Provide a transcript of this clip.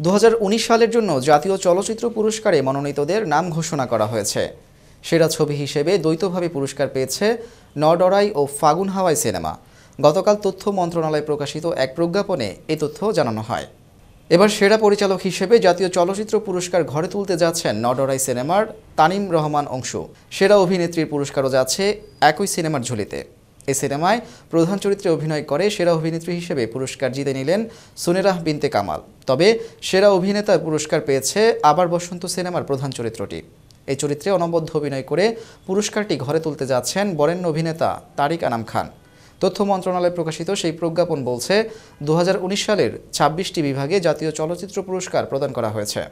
দু হাজার উনিশ সালের জন্য জাতীয় চলচ্চিত্র পুরস্কারে মনোনীতদের নাম ঘোষণা করা হয়েছে। সেরা ছবি হিসেবে দ্বৈতভাবে পুরস্কার পেয়েছে নডরাই ও ফাগুন হাওয়াই সিনেমা। গতকাল তথ্য মন্ত্রণালয় প্রকাশিত এক প্রজ্ঞাপনে এ তথ্য জানানো হয়। এবার সেরা পরিচালক হিসেবে জাতীয় চলচ্চিত্র পুরস্কার ঘরে তুলতে যাচ্ছেন নডরাই সিনেমার তানিম রহমান অংশু। সেরা অভিনেত্রীর পুরস্কারও যাচ্ছে একই সিনেমার ঝুলিতে। এই সিনেমায় প্রধান চরিত্রে অভিনয় করে সেরা অভিনেত্রী হিসেবে পুরস্কার জিতে নিলেন সুনেরাহ বিনতে কামাল। তবে সেরা অভিনেতার পুরস্কার পেয়েছে আবার বসন্ত সিনেমার প্রধান চরিত্রটি। এই চরিত্রে অনবদ্য অভিনয় করে পুরস্কারটি ঘরে তুলতে যাচ্ছেন বরেণ্য অভিনেতা তারিক আনাম খান। তথ্য মন্ত্রণালয়ে প্রকাশিত সেই প্রজ্ঞাপন বলছে দু হাজার উনিশ সালের ছাব্বিশটি বিভাগে জাতীয় চলচ্চিত্র পুরস্কার প্রদান করা হয়েছে।